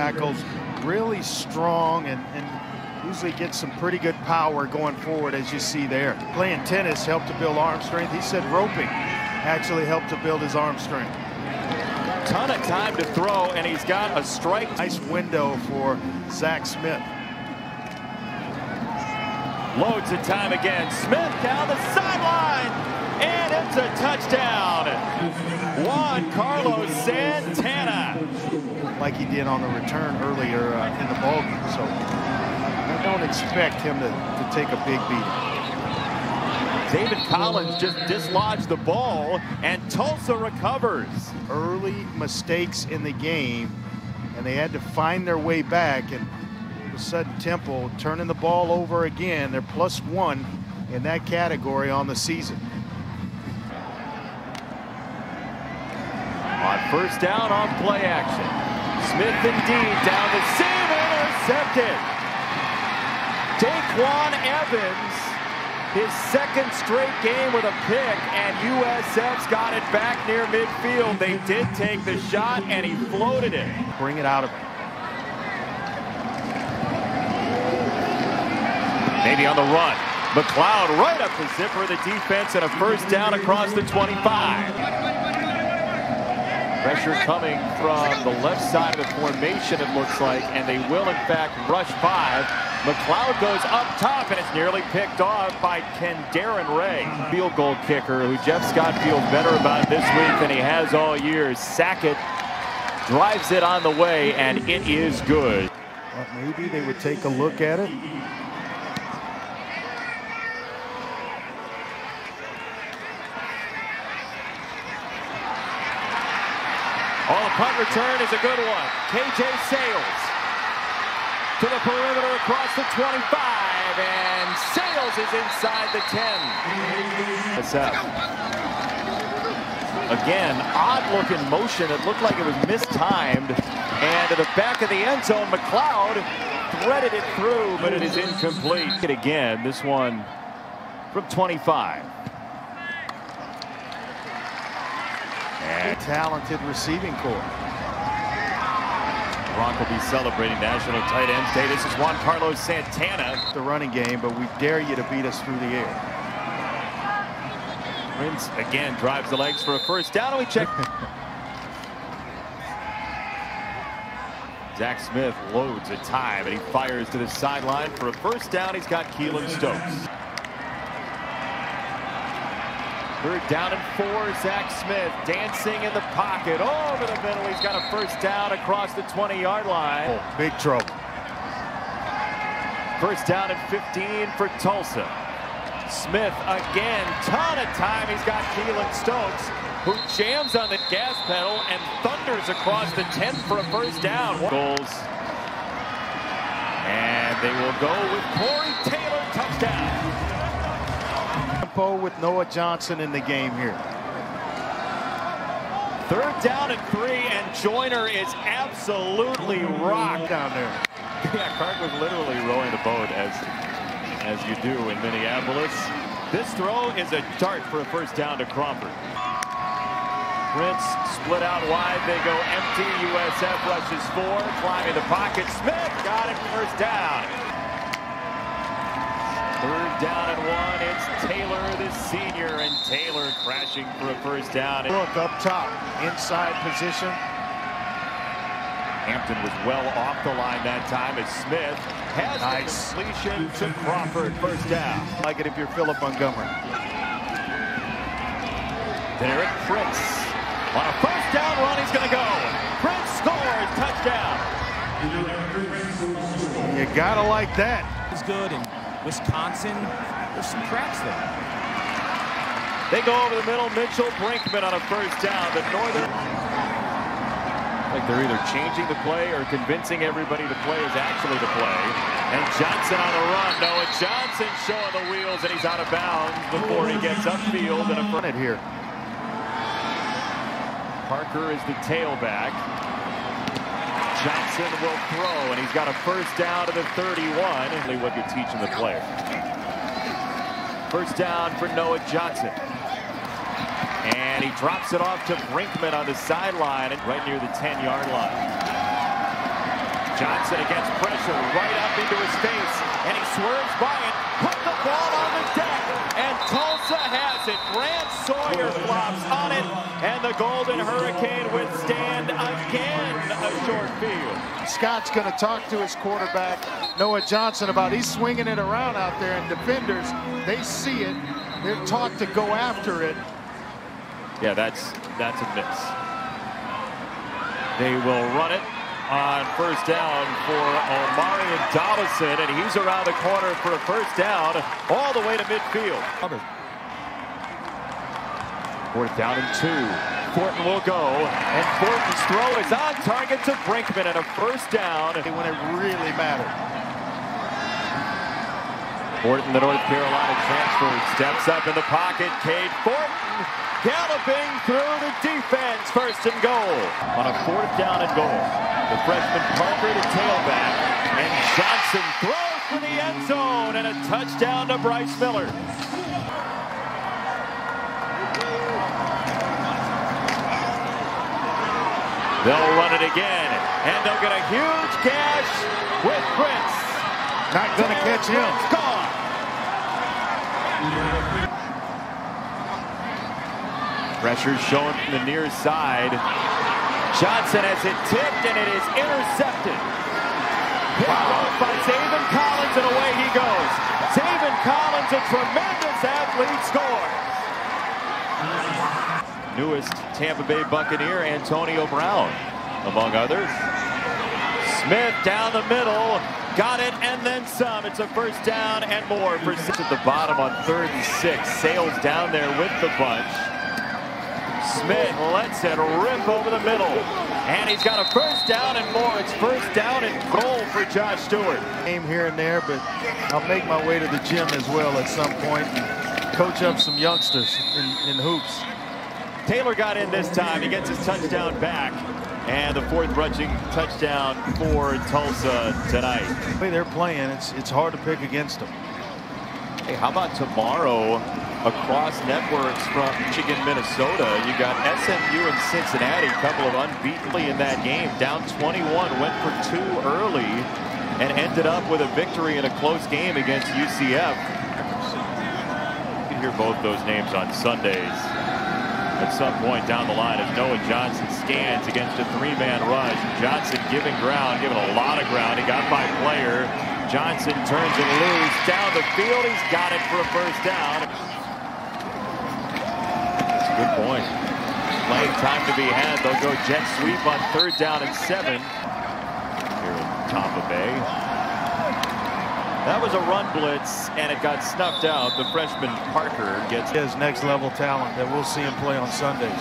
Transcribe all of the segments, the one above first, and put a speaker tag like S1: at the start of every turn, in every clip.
S1: tackles, really strong and, and usually gets some pretty good power going forward as you see there. Playing tennis helped to build arm strength. He said roping actually helped to build his arm strength.
S2: Ton of time to throw and he's got a strike.
S1: Nice window for Zach Smith.
S2: Loads of time again. Smith down the sideline and it's a touchdown. Juan Carlos Santana.
S1: Like he did on the return earlier uh, in the ballgame. So I don't expect him to, to take a big beating.
S2: David Collins just dislodged the ball and Tulsa recovers.
S1: Early mistakes in the game and they had to find their way back and all of a sudden Temple turning the ball over again. They're plus one in that category on the season.
S2: On first down on play action. Smith indeed down the seam intercepted. Daquan Evans, his second straight game with a pick, and USF's got it back near midfield. They did take the shot, and he floated it.
S1: Bring it out of him.
S2: Maybe on the run. McCloud right up the zipper of the defense and a first down across the 25. Pressure coming from the left side of the formation, it looks like, and they will, in fact, rush five. McCloud goes up top, and it's nearly picked off by Ken Darren Ray. Field goal kicker, who Jeff Scott feels better about this week than he has all year. Sackett drives it on the way, and it is good.
S1: Well, maybe they would take a look at it.
S2: Punt return is a good one. KJ Sails to the perimeter across the 25, and Sails is inside the 10. SF. Again, odd-looking motion. It looked like it was mistimed. And to the back of the end zone, McCloud threaded it through, but it is incomplete. Again, this one from 25.
S1: And talented receiving corps.
S2: Gronk will be celebrating National Tight Ends Day. This is Juan Carlos Santana.
S1: The running game, but we dare you to beat us through the air.
S2: Prince again drives the legs for a first down. And we check. Zach Smith loads a time and he fires to the sideline for a first down. He's got Keylon Stokes. Third down and four, Zach Smith dancing in the pocket over the middle. He's got a first down across the 20-yard line.
S1: Oh, big trouble.
S2: First down and 15 for Tulsa. Smith again, ton of time. He's got Keylon Stokes, who jams on the gas pedal and thunders across the 10 for a first down. Goals. And they will go with Corey Taylor, touchdown
S1: with Noah Johnson in the game here.
S2: Third down and three, and Joiner is absolutely rocked down there. Yeah, Clark was literally rowing the boat as as you do in Minneapolis. This throw is a dart for a first down to Crawford. Prince split out wide. They go empty. USF rushes four, climbing the pocket. Smith got it first down. Third down and one. It's Taylor, the senior, and Taylor crashing for a first down.
S1: Look up top, inside position.
S2: Hampton was well off the line that time as Smith has nice. the completion to Crawford, first down.
S1: Like it if you're Philip Montgomery.
S2: Deneric Prince on a first down run, he's going to go. Prince scores, touchdown.
S1: You gotta like that.
S3: It's good and Wisconsin, there's some cracks there.
S2: They go over the middle. Mitchell Brinkman on a first down. The Northern. Like they're either changing the play or convincing everybody the play is actually the play. And Johnson on a run. Noah Johnson showing the wheels, and he's out of bounds before he gets upfield and a front
S1: it here.
S2: Parker is the tailback. Johnson will throw, and he's got a first down to the 31. What you teach teaching the player. First down for Noah Johnson. And he drops it off to Brinkman on the sideline, right near the 10-yard line. Johnson against pressure, right up into his face, and he swerves by it, put the ball on the deck, and Tulsa has it. Grant Sawyer flops on it, and the Golden Hurricane withstand again a short field.
S1: Scott's going to talk to his quarterback, Noah Johnson, about he's swinging it around out there, and defenders, they see it. They're taught to go after it.
S2: Yeah, that's that's a miss. They will run it on first down for Omarion Dollison, and he's around the corner for a first down all the way to midfield. Fourth down and two. Fortin will go, and Fortin's throw is on target to Brinkman, and a first down.
S1: When it really mattered.
S2: Fortin, the North Carolina transfer, steps up in the pocket. Cade Fortin galloping through the defense. First and goal on a fourth down and goal. The freshman Parker to tailback, and Johnson throws for the end zone and a touchdown to Bryce Miller. They'll run it again, and they'll get a huge gash with Prince.
S1: Not going to catch him.
S2: Gone. Pressure shown from the near side. Johnson has it tipped, and it is intercepted. Picked off by Zaven Collins, and away he goes. Zaven Collins, a tremendous athlete, scores. Newest Tampa Bay Buccaneer, Antonio Brown, among others. Smith down the middle, got it and then some. It's a first down and more for at the bottom on third and six. Sails down there with the bunch. Smith lets it rip over the middle. And he's got a first down and more. It's first down and goal for Josh Stewart.
S1: Game here and there, but I'll make my way to the gym as well at some point and coach up some youngsters in, in hoops.
S2: Taylor got in this time. He gets his touchdown back. And the fourth rushing touchdown for Tulsa tonight.
S1: The way they're playing, it's it's hard to pick against them.
S2: Hey, how about tomorrow across networks from Michigan, Minnesota? You got SMU and Cincinnati, a couple of unbeatenly in that game. Down 21, went for two early and ended up with a victory in a close game against UCF. You can hear both those names on Sundays at some point down the line as Noah Johnson scans against a three-man rush. Johnson giving ground, giving a lot of ground. He got by player. Johnson turns it loose down the field. He's got it for a first down. That's a good point. Playing time to be had. They'll go jet sweep on third down and seven here in Tampa Bay. That was a run blitz, and it got snuffed out. The freshman Parker gets
S1: his next level talent that we'll see him play on Sundays.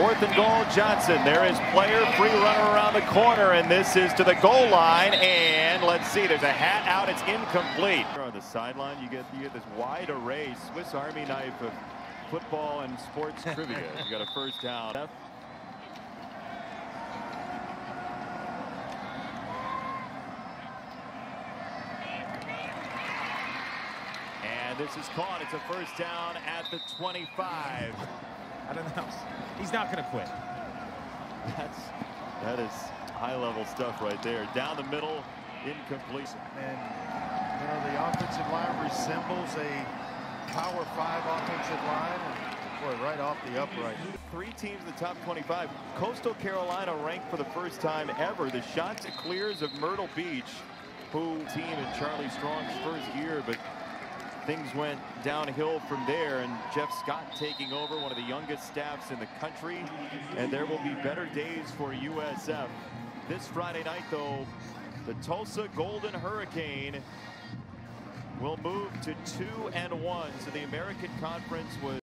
S2: Fourth and goal, Johnson. There is player free runner around the corner, and this is to the goal line. And let's see, there's a hat out. It's incomplete. On the sideline, you get you get this wide array Swiss Army knife of football and sports trivia. You got a first down. this is caught. It's a first down at the 25.
S3: I don't know. He's not going to quit.
S2: That's that is high-level stuff right there. Down the middle, incomplete.
S1: And you know the offensive line resembles a Power Five offensive line. Boy, right off the upright.
S2: Three teams in the top 25. Coastal Carolina ranked for the first time ever. The shots clears of Myrtle Beach, who team in Charlie Strong's first year, but things went downhill from there and Jeff Scott taking over one of the youngest staffs in the country. And there will be better days for USF this Friday night though the Tulsa Golden Hurricane will move to two and one. So the American Conference was